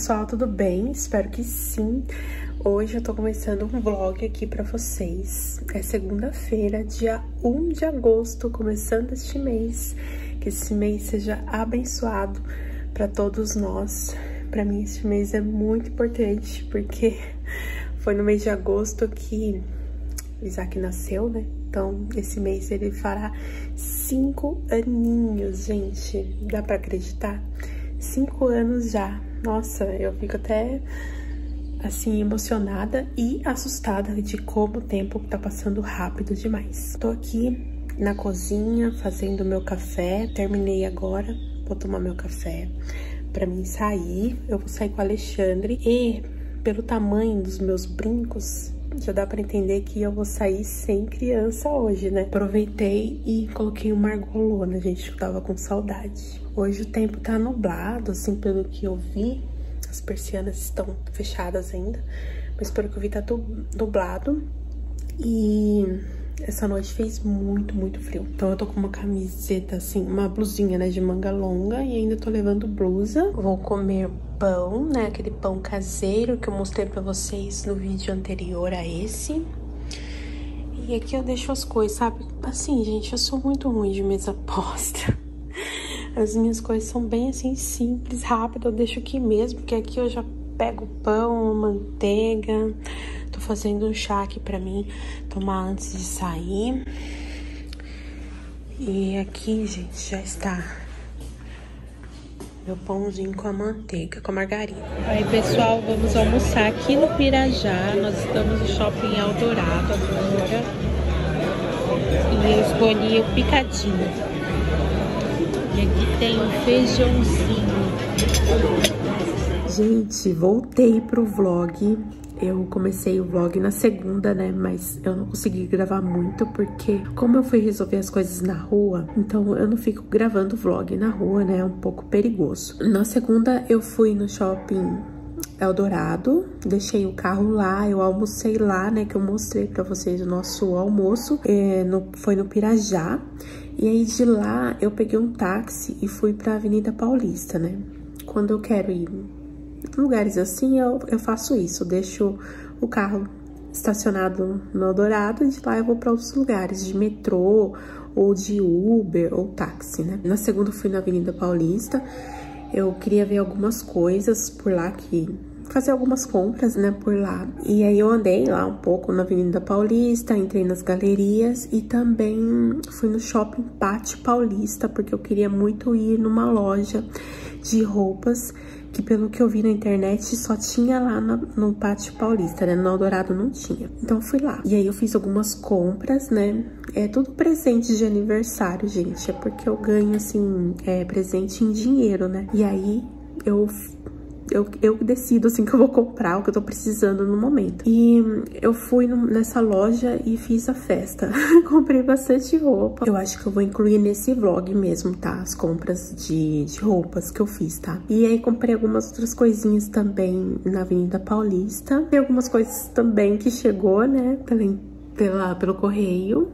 pessoal, tudo bem? Espero que sim. Hoje eu tô começando um vlog aqui pra vocês. É segunda-feira, dia 1 de agosto, começando este mês. Que esse mês seja abençoado pra todos nós. Pra mim, este mês é muito importante, porque foi no mês de agosto que Isaac nasceu, né? Então, esse mês ele fará cinco aninhos, gente. Dá pra acreditar? Cinco anos já. Nossa, eu fico até assim emocionada e assustada de como o tempo tá passando rápido demais. Tô aqui na cozinha fazendo meu café, terminei agora, vou tomar meu café para mim sair. Eu vou sair com o Alexandre e pelo tamanho dos meus brincos, já dá para entender que eu vou sair sem criança hoje, né? Aproveitei e coloquei uma argolona, gente, eu tava com saudade. Hoje o tempo tá nublado, assim, pelo que eu vi. As persianas estão fechadas ainda, mas pelo que eu vi tá nublado. E essa noite fez muito, muito frio. Então eu tô com uma camiseta, assim, uma blusinha, né, de manga longa e ainda tô levando blusa. Vou comer pão, né, aquele pão caseiro que eu mostrei pra vocês no vídeo anterior a esse. E aqui eu deixo as coisas, sabe? Assim, gente, eu sou muito ruim de mesa posta. As minhas coisas são bem, assim, simples, rápido. Eu deixo aqui mesmo, porque aqui eu já pego pão, manteiga Tô fazendo um chá aqui pra mim tomar antes de sair. E aqui, gente, já está meu pãozinho com a manteiga, com a margarina. Aí, pessoal, vamos almoçar aqui no Pirajá. Nós estamos no Shopping Eldorado agora. E eu escolhi o picadinho. Aqui tem um feijãozinho. Gente, voltei pro vlog eu comecei o vlog na segunda, né? Mas eu não consegui gravar muito porque, como eu fui resolver as coisas na rua, então eu não fico gravando vlog na rua, né? É um pouco perigoso. Na segunda, eu fui no shopping Eldorado, deixei o carro lá, eu almocei lá, né? Que eu mostrei pra vocês o nosso almoço. É, no, foi no Pirajá. E aí de lá eu peguei um táxi e fui pra Avenida Paulista, né? Quando eu quero ir lugares assim, eu, eu faço isso. Eu deixo o carro estacionado no Eldorado e de lá eu vou para outros lugares, de metrô ou de Uber ou táxi, né? Na segunda fui na Avenida Paulista. Eu queria ver algumas coisas por lá que fazer algumas compras, né, por lá. E aí eu andei lá um pouco na Avenida Paulista, entrei nas galerias e também fui no Shopping Pátio Paulista, porque eu queria muito ir numa loja de roupas que pelo que eu vi na internet só tinha lá no, no Pátio Paulista, né? No Eldorado não tinha. Então fui lá. E aí eu fiz algumas compras, né? É tudo presente de aniversário, gente. É porque eu ganho, assim, é, presente em dinheiro, né? E aí eu eu, eu decido, assim, que eu vou comprar o que eu tô precisando no momento. E eu fui no, nessa loja e fiz a festa. Comprei bastante roupa. Eu acho que eu vou incluir nesse vlog mesmo, tá? As compras de, de roupas que eu fiz, tá? E aí comprei algumas outras coisinhas também na Avenida Paulista. Tem algumas coisas também que chegou, né? Pela, pela, pelo correio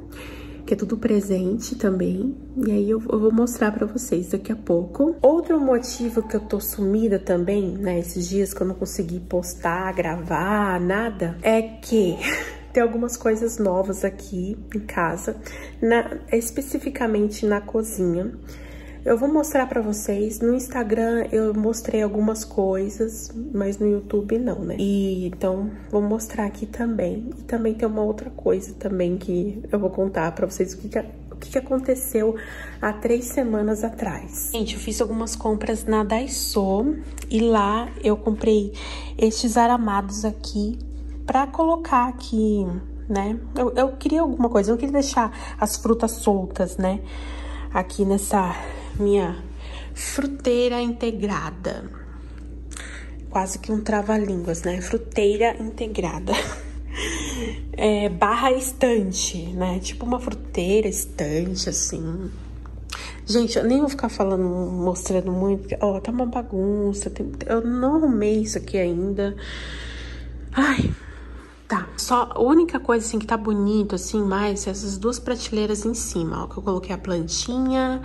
que é tudo presente também. E aí eu, eu vou mostrar pra vocês daqui a pouco. Outro motivo que eu tô sumida também, né, esses dias que eu não consegui postar, gravar, nada, é que... tem algumas coisas novas aqui em casa, na, especificamente na cozinha. Eu vou mostrar pra vocês. No Instagram eu mostrei algumas coisas, mas no YouTube não, né? E então vou mostrar aqui também. E também tem uma outra coisa também que eu vou contar pra vocês o que, que o que, aconteceu há três semanas atrás. Gente, eu fiz algumas compras na Daiso e lá eu comprei estes aramados aqui pra colocar aqui, né? Eu, eu queria alguma coisa, eu não queria deixar as frutas soltas, né? Aqui nessa minha fruteira integrada. Quase que um trava-línguas, né? Fruteira integrada. É, barra estante, né? Tipo uma fruteira estante, assim. Gente, eu nem vou ficar falando, mostrando muito, porque, ó, tá uma bagunça. Tem, eu não arrumei isso aqui ainda. Ai, tá. Só a única coisa, assim, que tá bonito, assim, mais, essas duas prateleiras em cima, ó, que eu coloquei a plantinha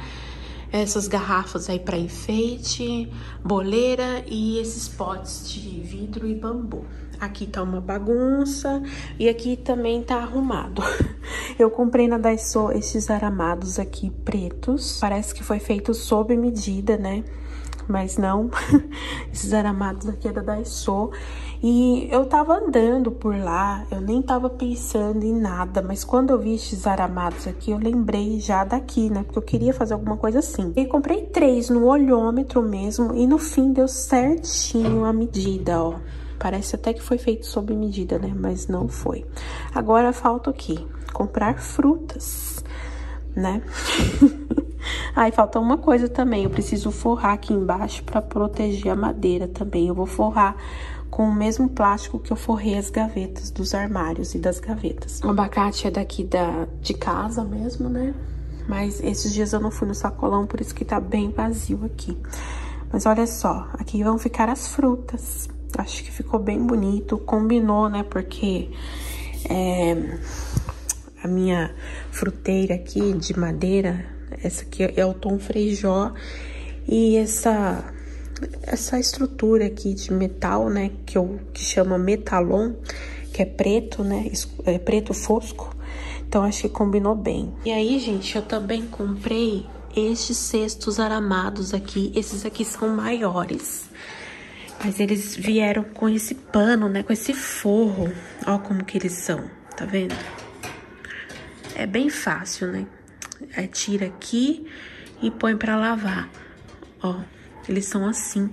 essas garrafas aí para enfeite, boleira e esses potes de vidro e bambu. Aqui tá uma bagunça e aqui também tá arrumado. Eu comprei na Daiso esses aramados aqui pretos. Parece que foi feito sob medida, né? Mas não. esses aramados aqui é da Daiso. E eu tava andando por lá, eu nem tava pensando em nada, mas quando eu vi esses aramados aqui, eu lembrei já daqui, né? Porque eu queria fazer alguma coisa assim. E comprei três no olhômetro mesmo, e no fim deu certinho a medida, ó. Parece até que foi feito sob medida, né? Mas não foi. Agora falta o quê? Comprar frutas, né? Aí ah, falta uma coisa também, eu preciso forrar aqui embaixo para proteger a madeira também. Eu vou forrar com o mesmo plástico que eu forrei as gavetas dos armários e das gavetas. O abacate é daqui da, de casa mesmo, né? Mas esses dias eu não fui no sacolão, por isso que tá bem vazio aqui. Mas olha só, aqui vão ficar as frutas. Acho que ficou bem bonito, combinou, né? Porque é, a minha fruteira aqui de madeira, essa aqui é o tom freijó. E essa essa estrutura aqui de metal, né, que eu que chama metalon, que é preto, né, é preto fosco. Então acho que combinou bem. E aí, gente, eu também comprei estes cestos aramados aqui. Esses aqui são maiores. Mas eles vieram com esse pano, né, com esse forro. Ó como que eles são, tá vendo? É bem fácil, né? É, tira aqui e põe pra lavar. Ó, eles são assim.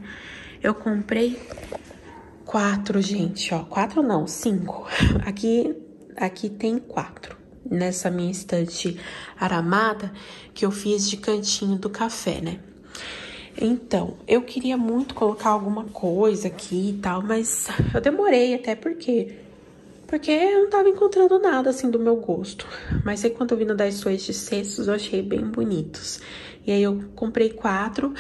Eu comprei quatro, gente, ó. Quatro não, cinco. Aqui, aqui tem quatro. Nessa minha estante aramada que eu fiz de cantinho do café, né? Então, eu queria muito colocar alguma coisa aqui e tal, mas eu demorei até porque porque eu não tava encontrando nada assim do meu gosto. Mas aí quando eu vi no das suas de cestos, eu achei bem bonitos. E aí eu comprei quatro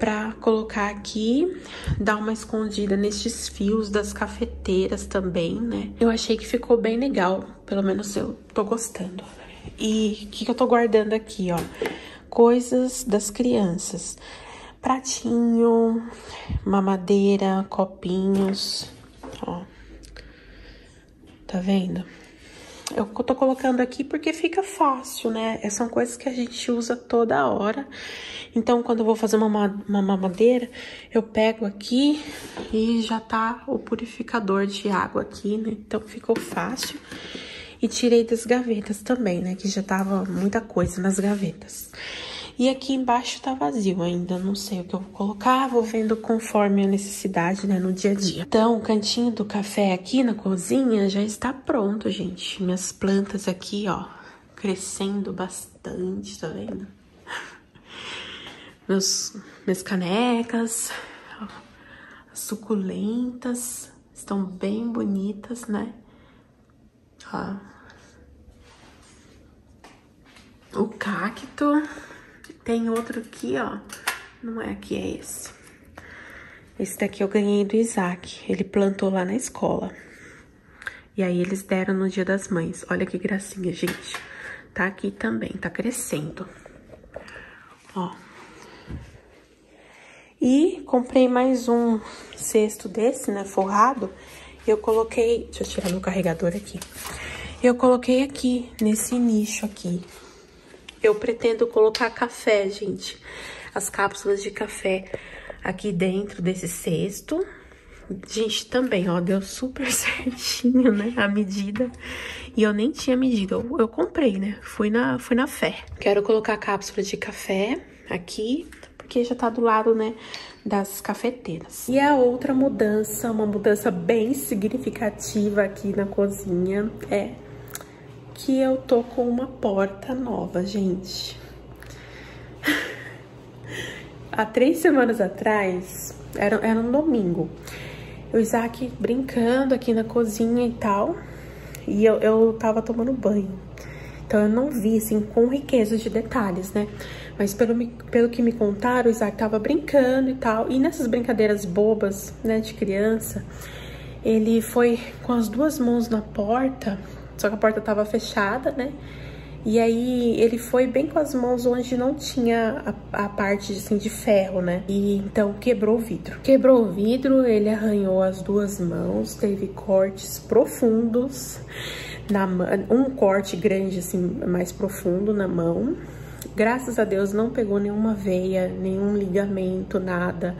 pra colocar aqui, dar uma escondida nesses fios das cafeteiras também, né? Eu achei que ficou bem legal, pelo menos eu tô gostando. E o que, que eu tô guardando aqui, ó? Coisas das crianças. Pratinho, mamadeira, copinhos, ó. Tá vendo? Eu tô colocando aqui porque fica fácil, né? São coisas que a gente usa toda hora. Então, quando eu vou fazer uma, uma mamadeira, eu pego aqui e já tá o purificador de água aqui, né? Então, ficou fácil. E tirei das gavetas também, né? Que já tava muita coisa nas gavetas. E aqui embaixo tá vazio ainda, não sei o que eu vou colocar, vou vendo conforme a necessidade, né, no dia a dia. Então, o cantinho do café aqui na cozinha já está pronto, gente. Minhas plantas aqui, ó, crescendo bastante, tá vendo? Meus, minhas canecas, ó, suculentas, estão bem bonitas, né? Ó. O cacto tem outro aqui, ó. Não é aqui, é esse. Esse daqui eu ganhei do Isaac. Ele plantou lá na escola. E aí eles deram no dia das mães. Olha que gracinha, gente. Tá aqui também, tá crescendo. Ó. E comprei mais um cesto desse, né, forrado. Eu coloquei... Deixa eu tirar meu carregador aqui. Eu coloquei aqui, nesse nicho aqui. Eu pretendo colocar café, gente. As cápsulas de café aqui dentro desse cesto. Gente, também, ó, deu super certinho, né, a medida. E eu nem tinha medido, eu, eu comprei, né, fui na, fui na fé. Quero colocar a cápsula de café aqui, porque já tá do lado, né, das cafeteiras. E a outra mudança, uma mudança bem significativa aqui na cozinha, é que eu tô com uma porta nova, gente. Há três semanas atrás, era, era um domingo, o Isaac brincando aqui na cozinha e tal, e eu, eu tava tomando banho. Então eu não vi, assim, com riqueza de detalhes, né? Mas pelo, pelo que me contaram, o Isaac tava brincando e tal. E nessas brincadeiras bobas, né, de criança, ele foi com as duas mãos na porta só que a porta tava fechada, né? E aí ele foi bem com as mãos onde não tinha a, a, parte assim de ferro, né? E então quebrou o vidro. Quebrou o vidro, ele arranhou as duas mãos, teve cortes profundos na um corte grande assim, mais profundo na mão. Graças a Deus não pegou nenhuma veia, nenhum ligamento, nada.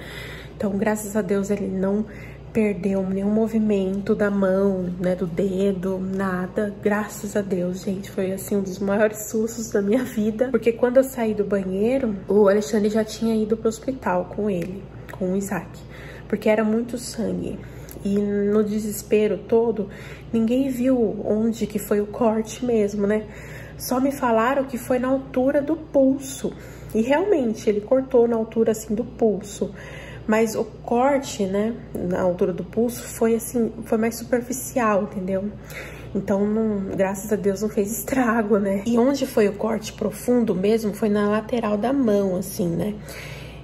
Então, graças a Deus ele não perdeu nenhum movimento da mão, né, do dedo, nada. Graças a Deus, gente, foi assim um dos maiores sustos da minha vida, porque quando eu saí do banheiro, o Alexandre já tinha ido pro hospital com ele, com o Isaac, porque era muito sangue. E no desespero todo, ninguém viu onde que foi o corte mesmo, né? Só me falaram que foi na altura do pulso. E realmente, ele cortou na altura assim do pulso. Mas o corte, né, na altura do pulso, foi assim, foi mais superficial, entendeu? Então, não, graças a Deus, não fez estrago, né? E onde foi o corte profundo mesmo, foi na lateral da mão, assim, né?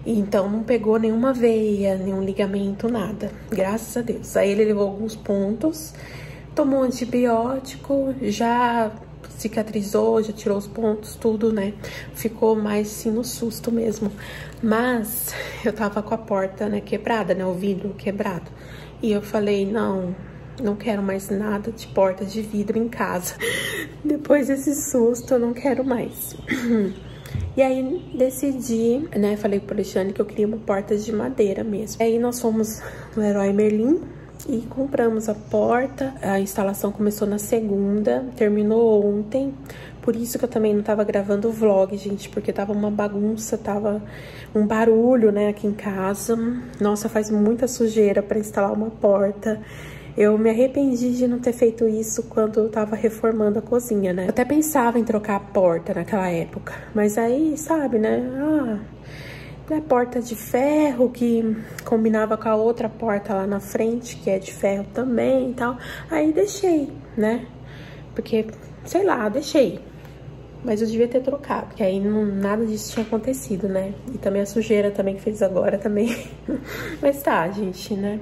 Então, não pegou nenhuma veia, nenhum ligamento, nada. Graças a Deus. Aí ele levou alguns pontos, tomou antibiótico, já cicatrizou, já tirou os pontos, tudo, né? Ficou mais assim no susto mesmo. Mas eu tava com a porta, né, quebrada, né? O vidro quebrado. E eu falei, não, não quero mais nada de porta de vidro em casa. Depois desse susto, eu não quero mais. E aí decidi, né? Falei pro Alexandre que eu queria uma porta de madeira mesmo. Aí nós fomos no Herói Merlin, e compramos a porta. A instalação começou na segunda, terminou ontem. Por isso que eu também não tava gravando o vlog, gente, porque tava uma bagunça, tava um barulho, né, aqui em casa. Nossa, faz muita sujeira para instalar uma porta. Eu me arrependi de não ter feito isso quando eu tava reformando a cozinha, né? Eu até pensava em trocar a porta naquela época, mas aí, sabe, né? Ah, né, porta de ferro que combinava com a outra porta lá na frente, que é de ferro também e tal. Aí deixei, né? Porque, sei lá, deixei. Mas eu devia ter trocado, porque aí não, nada disso tinha acontecido, né? E também a sujeira também que fez agora também. Mas tá, gente, né?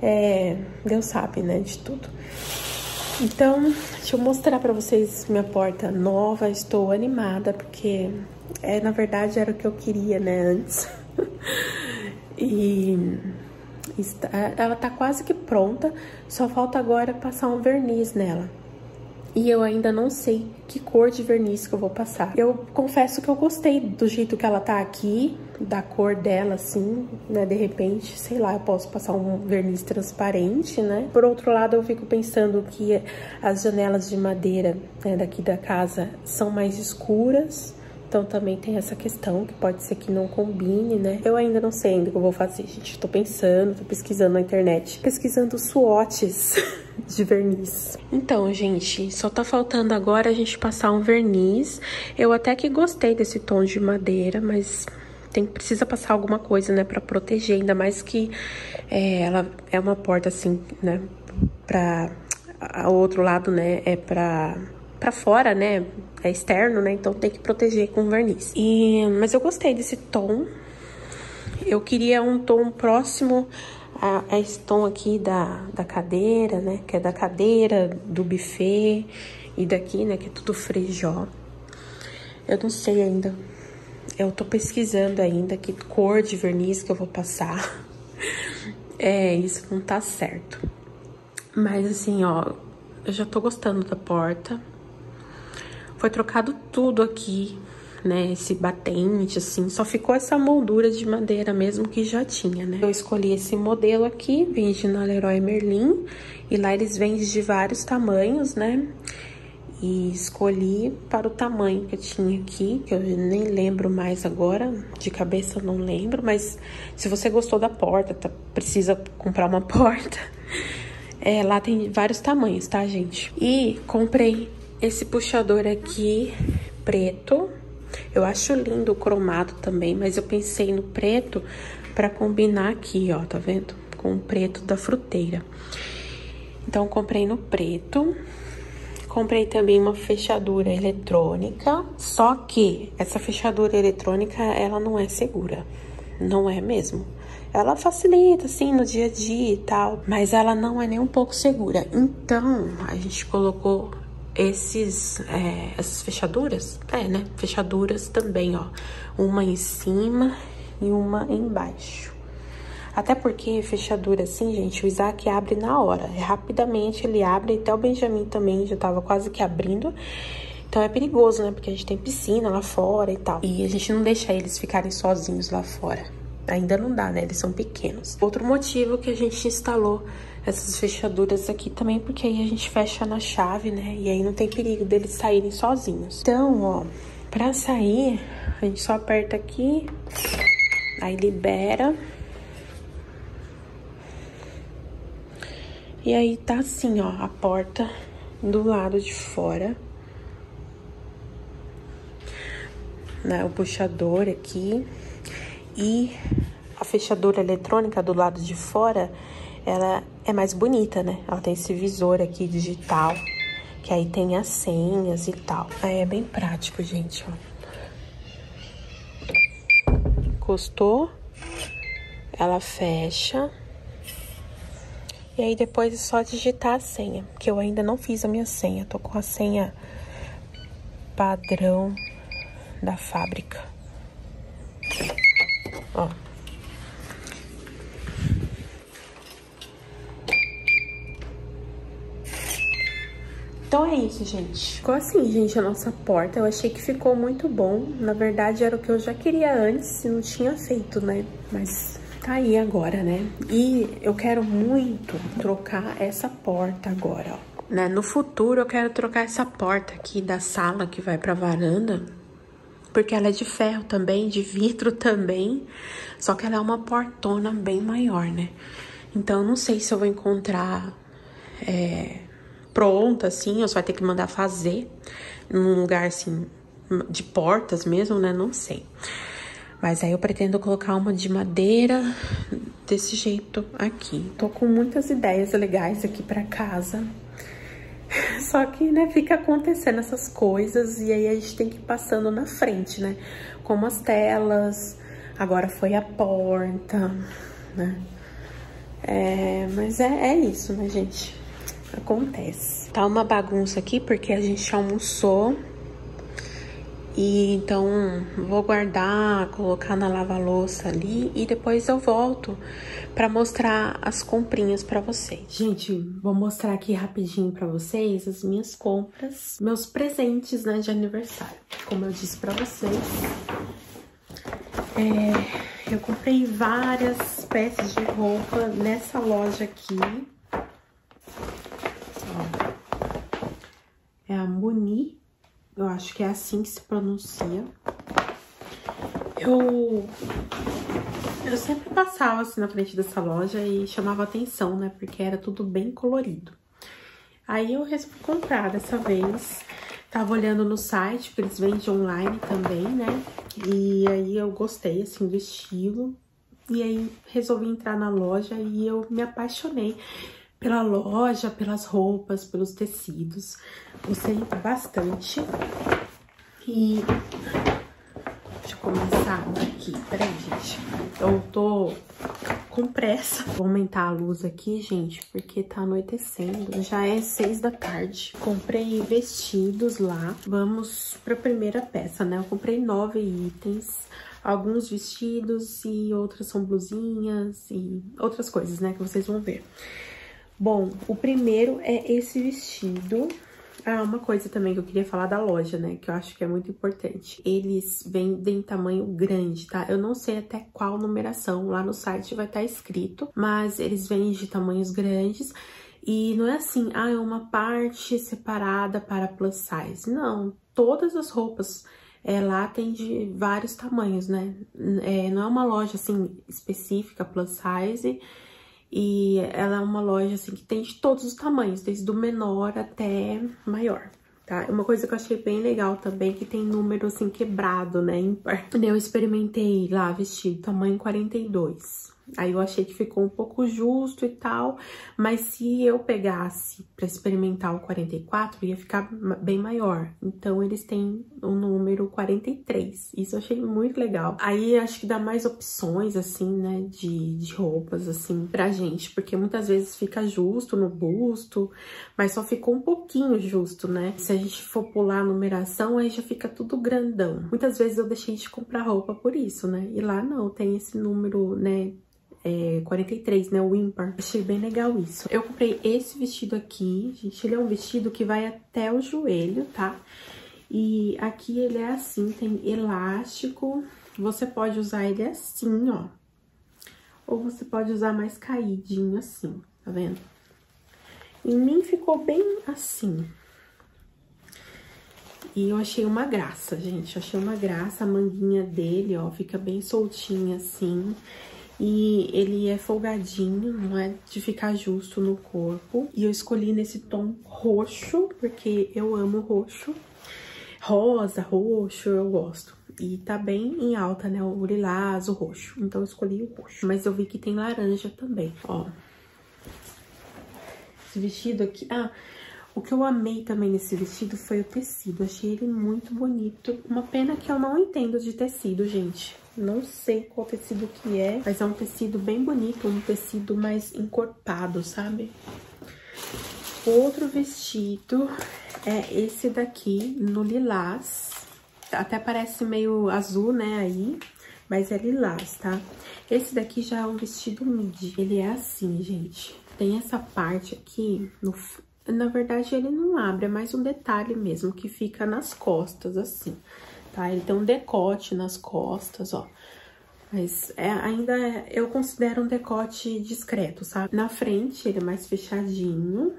É, Deus sabe, né, de tudo. Então, deixa eu mostrar pra vocês minha porta nova. Estou animada, porque é, na verdade, era o que eu queria, né, antes. e está, ela tá quase que pronta, só falta agora passar um verniz nela. E eu ainda não sei que cor de verniz que eu vou passar. Eu confesso que eu gostei do jeito que ela tá aqui, da cor dela, assim, né? De repente, sei lá, eu posso passar um verniz transparente, né? Por outro lado, eu fico pensando que as janelas de madeira né, daqui da casa são mais escuras. Então também tem essa questão que pode ser que não combine, né? Eu ainda não sei ainda o que eu vou fazer, gente. Tô pensando, tô pesquisando na internet. Pesquisando swatches de verniz. Então, gente, só tá faltando agora a gente passar um verniz. Eu até que gostei desse tom de madeira, mas tem precisa passar alguma coisa, né, para proteger, ainda mais que é, ela é uma porta assim, né, para o outro lado, né, é para para fora, né? É externo, né? Então tem que proteger com verniz. E, mas eu gostei desse tom. Eu queria um tom próximo a, a esse tom aqui da, da cadeira, né? Que é da cadeira, do buffet e daqui, né? Que é tudo frejó. Eu não sei ainda. Eu tô pesquisando ainda que cor de verniz que eu vou passar. É, isso não tá certo. Mas assim, ó, eu já tô gostando da porta. Foi trocado tudo aqui, né? Esse batente, assim. Só ficou essa moldura de madeira mesmo que já tinha, né? Eu escolhi esse modelo aqui, vende na Leroy Merlin. E lá eles vendem de vários tamanhos, né? E escolhi para o tamanho que eu tinha aqui, que eu nem lembro mais agora, de cabeça eu não lembro, mas se você gostou da porta, tá, precisa comprar uma porta, é, lá tem vários tamanhos, tá, gente? E comprei esse puxador aqui, preto, eu acho lindo o cromado também, mas eu pensei no preto pra combinar aqui, ó, tá vendo? Com o preto da fruteira. Então, comprei no preto. Comprei também uma fechadura eletrônica, só que essa fechadura eletrônica, ela não é segura, não é mesmo. Ela facilita, assim, no dia a dia e tal, mas ela não é nem um pouco segura. Então, a gente colocou esses, é, essas fechaduras, é, né? Fechaduras também, ó. Uma em cima e uma embaixo. Até porque fechadura assim, gente, o Isaac abre na hora. É, rapidamente ele abre, até o Benjamin também já tava quase que abrindo. Então é perigoso, né? Porque a gente tem piscina lá fora e tal. E a gente não deixa eles ficarem sozinhos lá fora. Ainda não dá, né? Eles são pequenos. Outro motivo que a gente instalou essas fechaduras aqui também, porque aí a gente fecha na chave, né? E aí não tem perigo deles saírem sozinhos. Então, ó, pra sair, a gente só aperta aqui, aí libera. E aí tá assim, ó, a porta do lado de fora. Né, o puxador aqui. E a fechadura eletrônica do lado de fora, ela é mais bonita, né? Ela tem esse visor aqui digital, que aí tem as senhas e tal. Aí é bem prático, gente, ó. Encostou, ela fecha. E aí depois é só digitar a senha, que eu ainda não fiz a minha senha. Tô com a senha padrão da fábrica. Ó. Então é isso, gente. Ficou assim, gente, a nossa porta. Eu achei que ficou muito bom. Na verdade, era o que eu já queria antes e não tinha feito, né? Mas tá aí agora, né? E eu quero muito trocar essa porta agora, ó. Né? No futuro, eu quero trocar essa porta aqui da sala que vai pra varanda porque ela é de ferro também, de vidro também, só que ela é uma portona bem maior, né? Então, não sei se eu vou encontrar é, pronta, assim, ou você vai ter que mandar fazer num lugar, assim, de portas mesmo, né? Não sei. Mas aí eu pretendo colocar uma de madeira desse jeito aqui. Tô com muitas ideias legais aqui pra casa. Só que, né, fica acontecendo essas coisas e aí a gente tem que ir passando na frente, né? Como as telas, agora foi a porta, né? É, mas é, é isso, né, gente? Acontece. Tá uma bagunça aqui porque a gente almoçou e então vou guardar, colocar na lava-louça ali e depois eu volto para mostrar as comprinhas para vocês. Gente, vou mostrar aqui rapidinho para vocês as minhas compras, meus presentes, né, de aniversário. Como eu disse para vocês, é, eu comprei várias peças de roupa nessa loja aqui. Ó, é a Muni eu acho que é assim que se pronuncia. Eu... Eu sempre passava assim na frente dessa loja e chamava atenção, né? Porque era tudo bem colorido. Aí eu resolvi comprar dessa vez. Tava olhando no site, porque eles vendem online também, né? E aí eu gostei, assim, do estilo. E aí resolvi entrar na loja e eu me apaixonei pela loja, pelas roupas, pelos tecidos. Gostei bastante. E deixa eu começar aqui. Peraí, gente. Eu tô com pressa. Vou aumentar a luz aqui, gente, porque tá anoitecendo. Já é seis da tarde. Comprei vestidos lá. Vamos pra primeira peça, né? Eu comprei nove itens alguns vestidos e outras são blusinhas e outras coisas, né, que vocês vão ver. Bom, o primeiro é esse vestido. Ah, uma coisa também que eu queria falar da loja, né? Que eu acho que é muito importante. Eles vendem em tamanho grande, tá? Eu não sei até qual numeração. Lá no site vai estar tá escrito. Mas eles vendem de tamanhos grandes. E não é assim, ah, é uma parte separada para plus size. Não, todas as roupas é, lá tem de vários tamanhos, né? É, não é uma loja, assim, específica plus size e ela é uma loja, assim, que tem de todos os tamanhos, desde o menor até maior, tá? Uma coisa que eu achei bem legal também, que tem número, assim, quebrado, né. Eu experimentei lá vestido tamanho 42. Aí eu achei que ficou um pouco justo e tal, mas se eu pegasse para experimentar o 44, ia ficar bem maior. Então eles têm o número 43. Isso eu achei muito legal. Aí acho que dá mais opções assim, né, de, de roupas assim pra gente, porque muitas vezes fica justo no busto, mas só ficou um pouquinho justo, né? Se a gente for pular a numeração, aí já fica tudo grandão. Muitas vezes eu deixei de comprar roupa por isso, né? E lá não, tem esse número, né, é, 43, né? O ímpar. Achei bem legal isso. Eu comprei esse vestido aqui, gente. Ele é um vestido que vai até o joelho, tá? E aqui ele é assim, tem elástico. Você pode usar ele assim, ó. Ou você pode usar mais caidinho assim, tá vendo? Em mim ficou bem assim. E eu achei uma graça, gente. Eu achei uma graça a manguinha dele, ó. Fica bem soltinha assim. E ele é folgadinho, não é de ficar justo no corpo. E eu escolhi nesse tom roxo, porque eu amo roxo. Rosa, roxo, eu gosto. E tá bem em alta, né, o lilás, o roxo. Então eu escolhi o roxo. Mas eu vi que tem laranja também, ó. Esse vestido aqui... Ah, o que eu amei também nesse vestido foi o tecido. Achei ele muito bonito. Uma pena que eu não entendo de tecido, gente. Não sei qual tecido que é, mas é um tecido bem bonito, um tecido mais encorpado, sabe? Outro vestido é esse daqui, no lilás. Até parece meio azul, né, aí, mas é lilás, tá? Esse daqui já é um vestido midi. Ele é assim, gente. Tem essa parte aqui, no, na verdade ele não abre, é mais um detalhe mesmo, que fica nas costas, assim tá? Ele tem um decote nas costas, ó. Mas é, ainda é, eu considero um decote discreto, sabe? Na frente ele é mais fechadinho.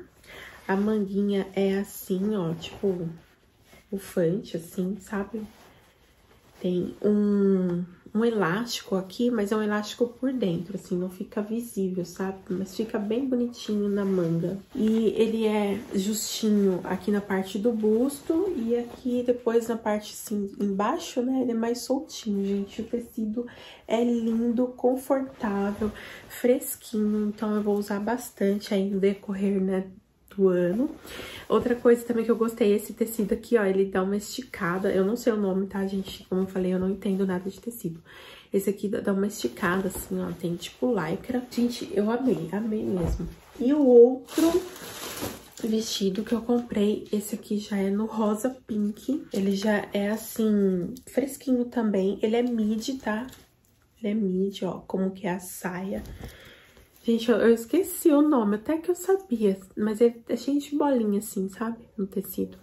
A manguinha é assim, ó, tipo, bufante, assim, sabe? Tem um, um elástico aqui, mas é um elástico por dentro, assim, não fica visível, sabe? Mas fica bem bonitinho na manga. E ele é justinho aqui na parte do busto e aqui depois na parte, assim, embaixo, né? Ele é mais soltinho, gente. O tecido é lindo, confortável, fresquinho, então eu vou usar bastante aí no decorrer, né, do ano. Outra coisa também que eu gostei, esse tecido aqui, ó, ele dá uma esticada. Eu não sei o nome, tá, gente? Como eu falei, eu não entendo nada de tecido. Esse aqui dá uma esticada, assim, ó, tem tipo lycra. Gente, eu amei, amei mesmo. E o outro vestido que eu comprei, esse aqui já é no rosa pink. Ele já é, assim, fresquinho também. Ele é midi, tá? Ele é midi, ó, como que é a saia. Gente, eu, eu, esqueci o nome, até que eu sabia, mas ele é cheio de bolinha assim, sabe? No tecido.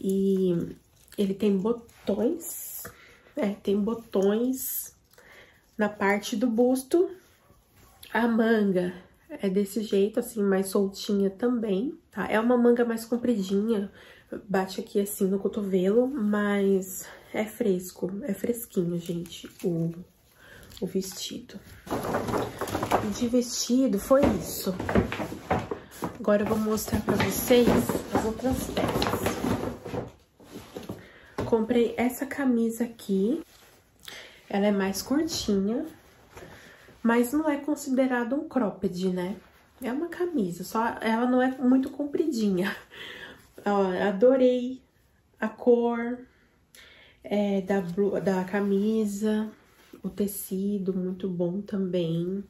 E ele tem botões, é, tem botões na parte do busto. A manga é desse jeito, assim, mais soltinha também, tá? É uma manga mais compridinha, bate aqui assim no cotovelo, mas é fresco, é fresquinho, gente, o, o vestido de vestido foi isso. Agora eu vou mostrar pra vocês as outras peças. Comprei essa camisa aqui. Ela é mais curtinha, mas não é considerado um cropped, né? É uma camisa, só ela não é muito compridinha. Ó, adorei a cor é, da, da camisa, o tecido muito bom também.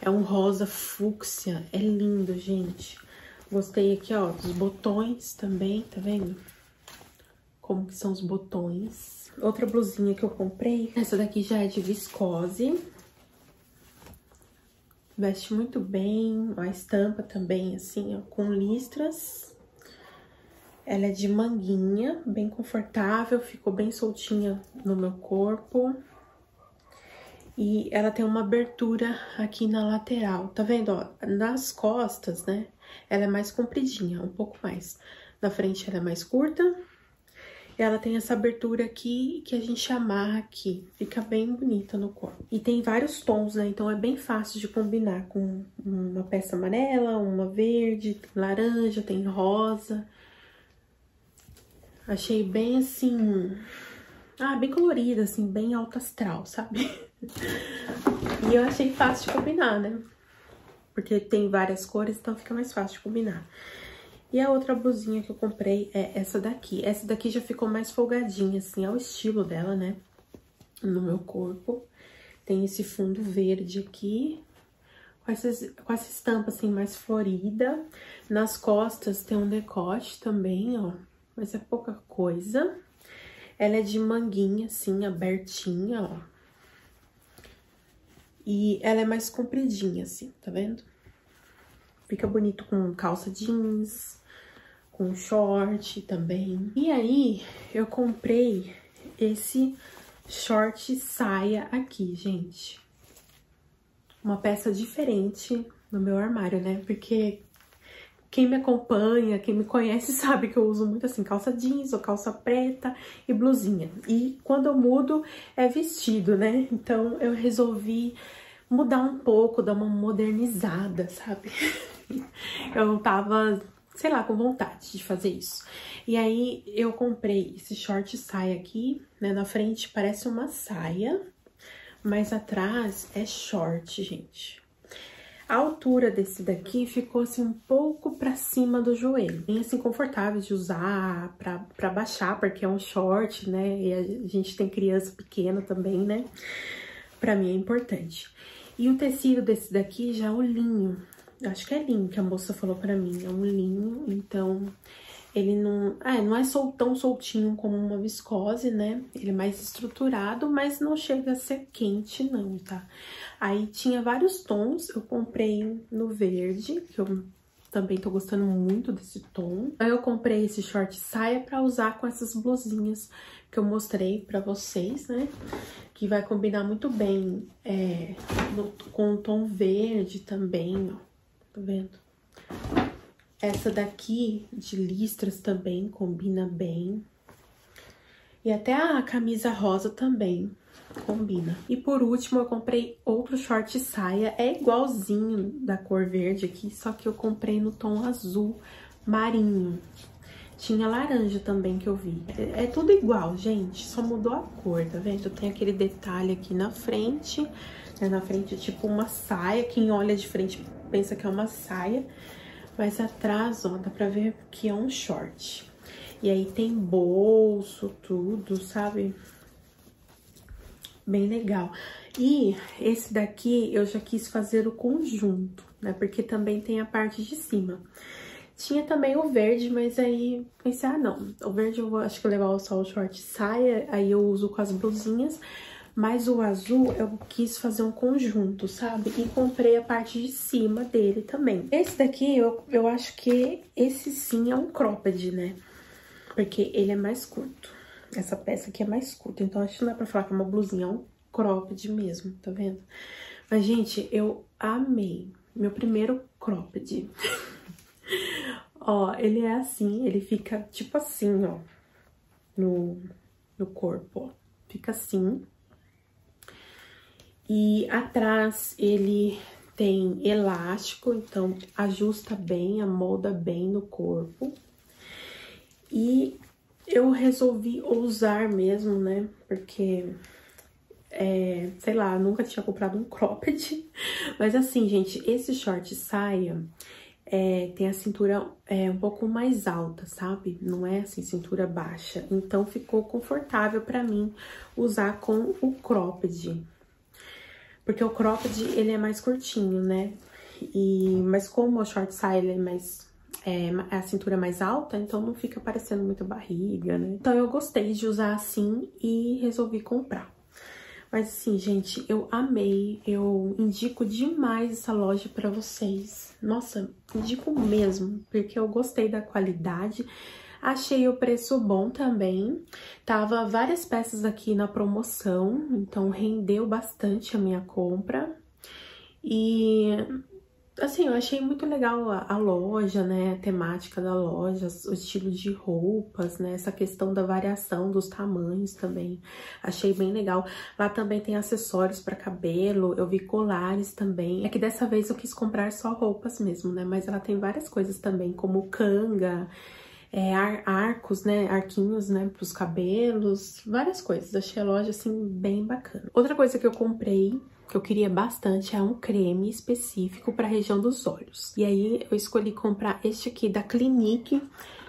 É um rosa fúcsia, é lindo, gente. Gostei aqui, ó, dos botões também, tá vendo? Como que são os botões. Outra blusinha que eu comprei, essa daqui já é de viscose. Veste muito bem, a estampa também, assim, ó, com listras. Ela é de manguinha, bem confortável, ficou bem soltinha no meu corpo. E ela tem uma abertura aqui na lateral, tá vendo, ó? Nas costas, né, ela é mais compridinha, um pouco mais. Na frente ela é mais curta. Ela tem essa abertura aqui que a gente amarra aqui, fica bem bonita no corpo. E tem vários tons, né, então é bem fácil de combinar com uma peça amarela, uma verde, laranja, tem rosa. Achei bem assim ah, bem colorida, assim, bem alto astral, sabe? e eu achei fácil de combinar, né? Porque tem várias cores, então fica mais fácil de combinar. E a outra blusinha que eu comprei é essa daqui. Essa daqui já ficou mais folgadinha, assim, ao estilo dela, né? No meu corpo. Tem esse fundo verde aqui, com, essas, com essa estampa, assim, mais florida. Nas costas tem um decote também, ó, mas é pouca coisa. Ela é de manguinha, assim, abertinha, ó. E ela é mais compridinha, assim, tá vendo? Fica bonito com calça jeans, com short também. E aí, eu comprei esse short saia aqui, gente. Uma peça diferente no meu armário, né? Porque quem me acompanha, quem me conhece sabe que eu uso muito assim, calça jeans ou calça preta e blusinha. E quando eu mudo é vestido, né? Então eu resolvi mudar um pouco, dar uma modernizada, sabe? eu tava, sei lá, com vontade de fazer isso. E aí eu comprei esse short saia aqui, né? Na frente parece uma saia, mas atrás é short, gente. A altura desse daqui ficou assim um pouco pra cima do joelho. Bem assim, confortável de usar pra baixar, porque é um short, né? E a gente tem criança pequena também, né? Pra mim é importante. E o tecido desse daqui já é o linho. Acho que é linho que a moça falou pra mim. É um linho, então ele não, é, não é sol, tão soltinho como uma viscose, né? Ele é mais estruturado, mas não chega a ser quente, não, tá? Aí tinha vários tons, eu comprei no verde, que eu também tô gostando muito desse tom. Aí eu comprei esse short saia pra usar com essas blusinhas que eu mostrei pra vocês, né? Que vai combinar muito bem é, no, com o tom verde também, ó. Tá vendo? Essa daqui de listras também combina bem. E até a camisa rosa também combina. E por último, eu comprei outro short saia. É igualzinho da cor verde aqui, só que eu comprei no tom azul marinho. Tinha laranja também que eu vi. É, é tudo igual, gente, só mudou a cor, tá vendo? Tem aquele detalhe aqui na frente, né? Na frente tipo uma saia. Quem olha de frente pensa que é uma saia. Mas atrás, ó, dá pra ver que é um short. E aí tem bolso, tudo, sabe? Bem legal. E esse daqui eu já quis fazer o conjunto, né? Porque também tem a parte de cima. Tinha também o verde, mas aí pensei, ah, não. O verde eu vou, acho que eu levar só o short saia, aí eu uso com as blusinhas. Mas o azul eu quis fazer um conjunto, sabe? E comprei a parte de cima dele também. Esse daqui, eu, eu acho que esse sim é um cropped, né? Porque ele é mais curto. Essa peça aqui é mais curta, então acho que não dá pra falar que é uma blusinha, é um cropped mesmo, tá vendo? Mas, gente, eu amei. Meu primeiro cropped. ó, ele é assim, ele fica tipo assim, ó, no, no corpo, ó. Fica assim. E atrás ele tem elástico, então ajusta bem, amolda bem no corpo. E eu resolvi usar mesmo, né? Porque, é, sei lá, nunca tinha comprado um cropped. Mas assim, gente, esse short saia é, tem a cintura é, um pouco mais alta, sabe? Não é assim, cintura baixa. Então ficou confortável pra mim usar com o cropped. Porque o cropped, ele é mais curtinho, né? E, mas como o short style é mais... É, a cintura mais alta, então não fica parecendo muito barriga, né? Então eu gostei de usar assim e resolvi comprar. Mas assim, gente, eu amei, eu indico demais essa loja pra vocês. Nossa, indico mesmo, porque eu gostei da qualidade. Achei o preço bom também. Tava várias peças aqui na promoção, então rendeu bastante a minha compra. E assim, eu achei muito legal a, a, loja, né, a temática da loja, o estilo de roupas, né, essa questão da variação dos tamanhos também, achei bem legal. Lá também tem acessórios para cabelo, eu vi colares também. É que dessa vez eu quis comprar só roupas mesmo, né, mas ela tem várias coisas também, como canga, é, ar, arcos, né, arquinhos, né, pros cabelos, várias coisas. Achei a loja, assim, bem bacana. Outra coisa que eu comprei que eu queria bastante é um creme específico para a região dos olhos. E aí eu escolhi comprar este aqui da Clinique,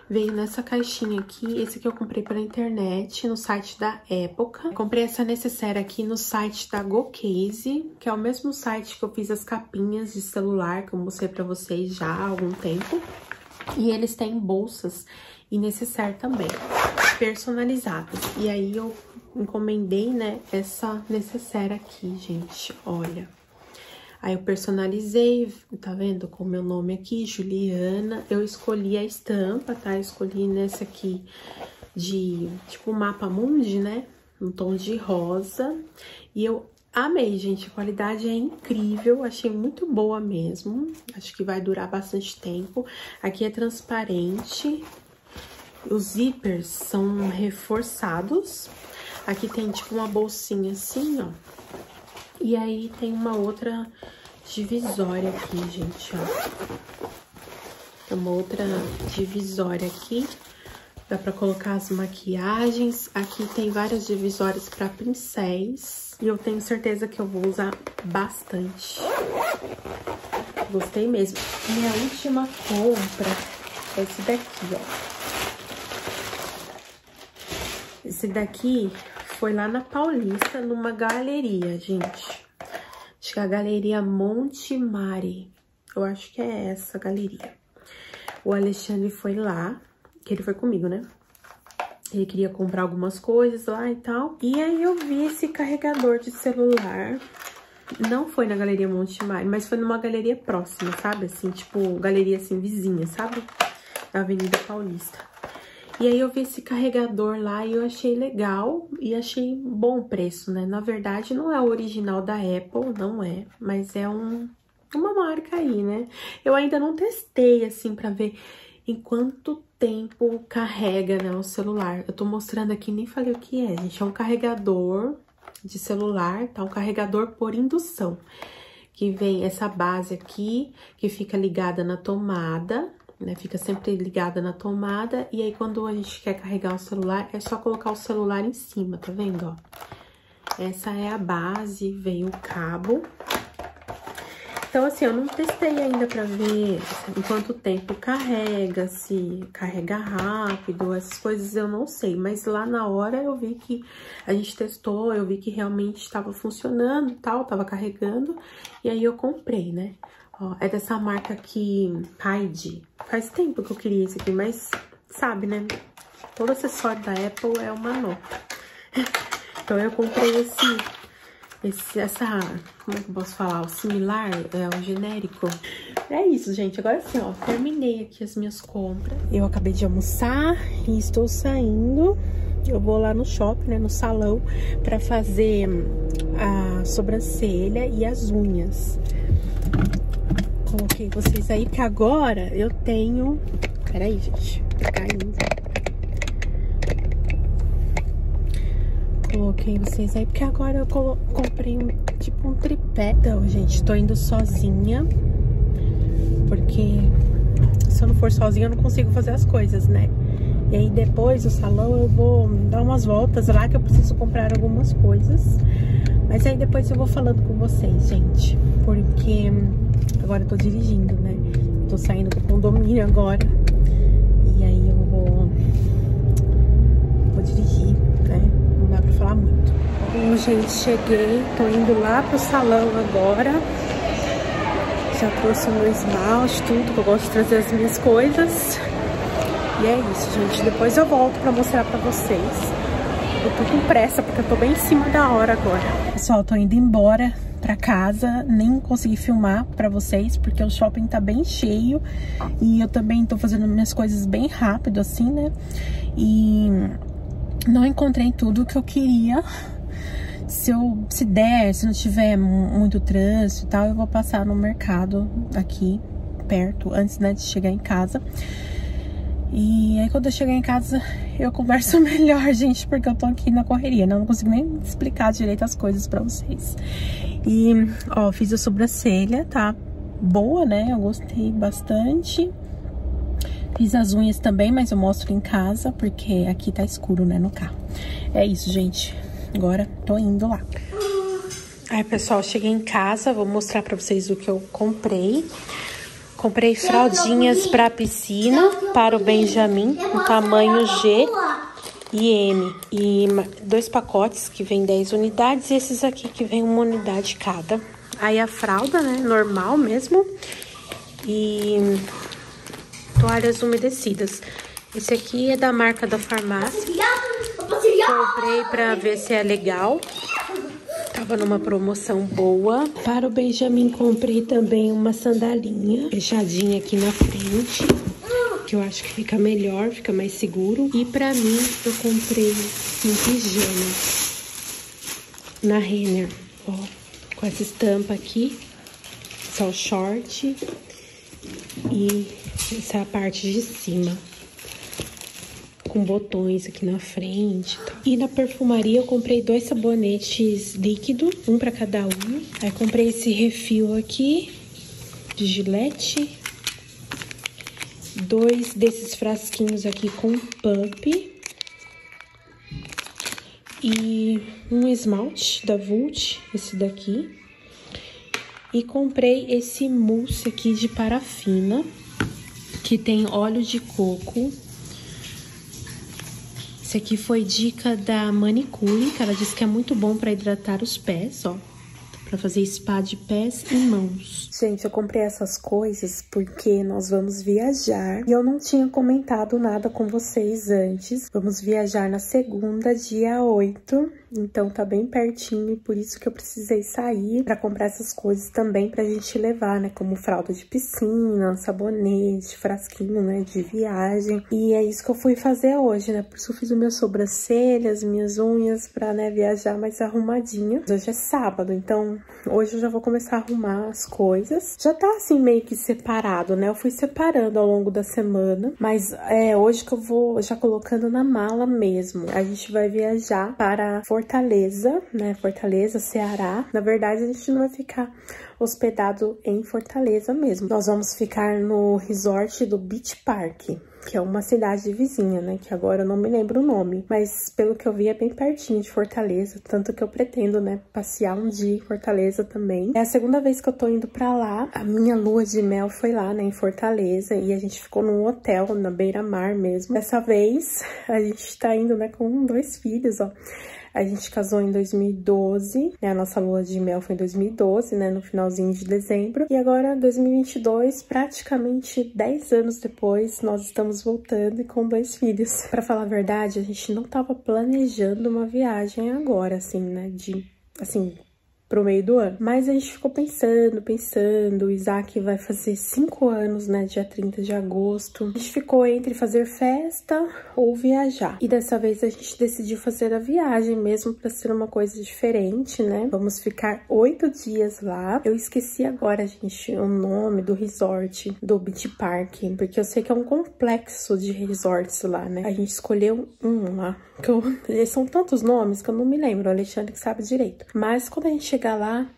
veio nessa caixinha aqui. Esse aqui eu comprei pela internet, no site da Época. Comprei essa necessaire aqui no site da GoCase, que é o mesmo site que eu fiz as capinhas de celular, que eu mostrei pra vocês já há algum tempo. E eles têm bolsas e necessaire também, personalizadas. E aí eu encomendei, né, essa necessaire aqui, gente, olha. Aí eu personalizei, tá vendo, com o meu nome aqui, Juliana. Eu escolhi a estampa, tá? Eu escolhi nessa aqui de, tipo, mapa mundi, né? Um tom de rosa. E eu amei, gente. A qualidade é incrível, achei muito boa mesmo. Acho que vai durar bastante tempo. Aqui é transparente. Os zippers são reforçados. Aqui tem, tipo, uma bolsinha assim, ó. E aí tem uma outra divisória aqui, gente, ó. Tem uma outra divisória aqui. Dá pra colocar as maquiagens. Aqui tem várias divisórias pra pincéis. E eu tenho certeza que eu vou usar bastante. Gostei mesmo. Minha última compra é esse daqui, ó. Esse daqui foi lá na Paulista, numa galeria, gente. Acho que é a Galeria Monte Mari. Eu acho que é essa galeria. O Alexandre foi lá, que ele foi comigo, né? Ele queria comprar algumas coisas lá e tal. E aí eu vi esse carregador de celular. Não foi na Galeria Monte Mari, mas foi numa galeria próxima, sabe? Assim, tipo, galeria assim, vizinha, sabe? Da Avenida Paulista. E aí eu vi esse carregador lá e eu achei legal e achei bom preço, né? Na verdade, não é o original da Apple, não é, mas é um, uma marca aí, né? Eu ainda não testei, assim, pra ver em quanto tempo carrega, né, o celular. Eu tô mostrando aqui, nem falei o que é, gente. É um carregador de celular, tá? Um carregador por indução. Que vem essa base aqui, que fica ligada na tomada, né? Fica sempre ligada na tomada. E aí, quando a gente quer carregar o celular, é só colocar o celular em cima, tá vendo, ó? Essa é a base, veio o cabo. Então, assim, eu não testei ainda pra ver em quanto tempo carrega, se carrega rápido, essas coisas eu não sei. Mas lá na hora eu vi que a gente testou, eu vi que realmente estava funcionando e tal, tava carregando. E aí eu comprei, né? Ó, é dessa marca aqui, Hyde. Faz tempo que eu queria esse aqui, mas sabe, né? Todo acessório da Apple é uma nota. então eu comprei esse, esse, essa, como é que eu posso falar? O similar, é o genérico. É isso, gente. Agora sim, ó, terminei aqui as minhas compras. Eu acabei de almoçar e estou saindo. Eu vou lá no shopping, né, no salão, pra fazer a sobrancelha e as unhas coloquei vocês aí, porque agora eu tenho... Peraí, gente, tá caindo. Coloquei vocês aí, porque agora eu comprei um, tipo um tripé. Então, gente, tô indo sozinha, porque se eu não for sozinha eu não consigo fazer as coisas, né? E aí depois do salão eu vou dar umas voltas lá que eu preciso comprar algumas coisas. Mas aí depois eu vou falando com vocês, gente. Porque Agora eu tô dirigindo, né? Tô saindo do condomínio agora. E aí eu vou... Vou dirigir, né? Não dá pra falar muito. Bom, gente, cheguei. Tô indo lá pro salão agora. Já trouxe meu esmalte, tudo. Que eu gosto de trazer as minhas coisas. E é isso, gente. Depois eu volto pra mostrar pra vocês. Eu tô com pressa, porque eu tô bem em cima da hora agora. Pessoal, tô indo embora pra casa, nem consegui filmar pra vocês, porque o shopping tá bem cheio e eu também tô fazendo minhas coisas bem rápido, assim, né? E não encontrei tudo que eu queria. Se eu, se der, se não tiver muito trânsito e tal, eu vou passar no mercado aqui perto, antes, né, de chegar em casa. E aí quando eu chegar em casa eu converso melhor, gente, porque eu tô aqui na correria, né? Eu não consigo nem explicar direito as coisas pra vocês. E, ó, fiz a sobrancelha, tá boa, né? Eu gostei bastante. Fiz as unhas também, mas eu mostro em casa, porque aqui tá escuro, né, no carro. É isso, gente. Agora tô indo lá. Aí, pessoal, cheguei em casa, vou mostrar pra vocês o que eu comprei. Comprei fraldinhas pra piscina, para o Benjamin, no tamanho G e M. E dois pacotes que vem 10 unidades e esses aqui que vem uma unidade cada. Aí a fralda, né, normal mesmo. E toalhas umedecidas. Esse aqui é da marca da farmácia. Comprei pra ver se é legal. Tava numa promoção boa. Para o Benjamin, comprei também uma sandalinha fechadinha aqui na frente. Que eu acho que fica melhor, fica mais seguro. E pra mim, eu comprei um pijama na Renner. Ó, com essa estampa aqui. Só o short. E essa é a parte de cima com botões aqui na frente. Tá? E na perfumaria eu comprei dois sabonetes líquidos, um para cada um. Aí comprei esse refil aqui de gilete. Dois desses frasquinhos aqui com pump. E um esmalte da Vult, esse daqui. E comprei esse mousse aqui de parafina, que tem óleo de coco, esse aqui foi dica da manicure, que ela disse que é muito bom para hidratar os pés, ó. Pra fazer spa de pés e mãos. Gente, eu comprei essas coisas porque nós vamos viajar. E eu não tinha comentado nada com vocês antes. Vamos viajar na segunda, dia 8 então tá bem pertinho e por isso que eu precisei sair para comprar essas coisas também pra gente levar, né? Como fralda de piscina, sabonete, frasquinho, né? De viagem. E é isso que eu fui fazer hoje, né? Por isso eu fiz as minhas sobrancelhas, minhas unhas pra, né, viajar mais arrumadinha. Hoje é sábado, então hoje eu já vou começar a arrumar as coisas. Já tá assim meio que separado, né? Eu fui separando ao longo da semana, mas é hoje que eu vou já colocando na mala mesmo. A gente vai viajar para Fortaleza né? Fortaleza, Ceará. Na verdade, a gente não vai ficar hospedado em Fortaleza mesmo. Nós vamos ficar no resort do Beach Park, que é uma cidade vizinha, né? Que agora eu não me lembro o nome, mas pelo que eu vi é bem pertinho de Fortaleza, tanto que eu pretendo, né, passear um dia em Fortaleza também. É a segunda vez que eu tô indo pra lá. A minha lua de mel foi lá, né, em Fortaleza, e a gente ficou num hotel na beira-mar mesmo. Dessa vez a gente tá indo, né, com dois filhos, ó. A gente casou em 2012, né? A nossa lua de mel foi em 2012, né? No finalzinho de dezembro. E agora, 2022, praticamente 10 anos depois, nós estamos voltando e com dois filhos. Para falar a verdade, a gente não tava planejando uma viagem agora, assim, né? De, assim, pro meio do ano. Mas a gente ficou pensando, pensando, o Isaac vai fazer cinco anos, né, dia 30 de agosto. A gente ficou entre fazer festa ou viajar. E dessa vez a gente decidiu fazer a viagem mesmo para ser uma coisa diferente, né? Vamos ficar oito dias lá. Eu esqueci agora, gente, o nome do resort do Beach Park, porque eu sei que é um complexo de resorts lá, né? A gente escolheu um lá, que eu... são tantos nomes que eu não me lembro, o Alexandre que sabe direito. Mas quando a gente chegar lá,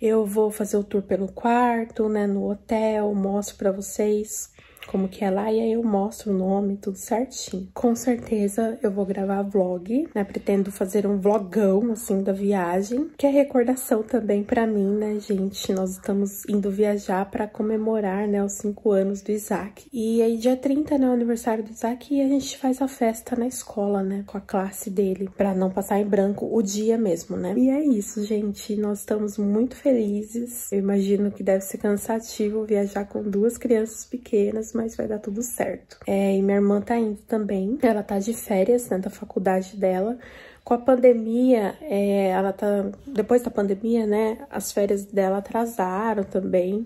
eu vou fazer o tour pelo quarto, né, no hotel, mostro pra vocês como que é lá e aí eu mostro o nome, tudo certinho. Com certeza eu vou gravar vlog, né? Pretendo fazer um vlogão, assim, da viagem, que é recordação também pra mim, né, gente? Nós estamos indo viajar pra comemorar, né, os cinco anos do Isaac. E aí, dia 30, né, o aniversário do Isaac, e a gente faz a festa na escola, né, com a classe dele, pra não passar em branco o dia mesmo, né? E é isso, gente. Nós estamos muito felizes. Eu imagino que deve ser cansativo viajar com duas crianças pequenas, mas vai dar tudo certo. É, e minha irmã tá indo também, ela tá de férias, né, da faculdade dela. Com a pandemia, é, ela tá. Depois da pandemia, né? As férias dela atrasaram também.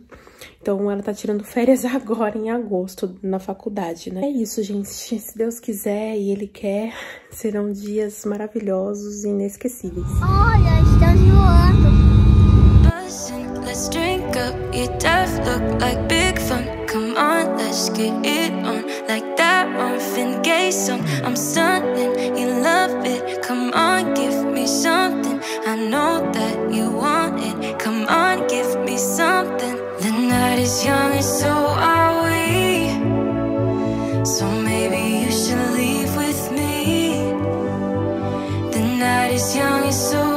Então, ela tá tirando férias agora, em agosto, na faculdade, né? É isso, gente. Se Deus quiser e Ele quer, serão dias maravilhosos e inesquecíveis. Olha, estamos voando. Let's drink up, you deaf look like on, let's get it on Like that Marvin Gaye song I'm stunning, you love it. Come on, give me something. I know that you want it. Come on, give me something. The night is young and so are we. So maybe you should leave with me. The night is young and so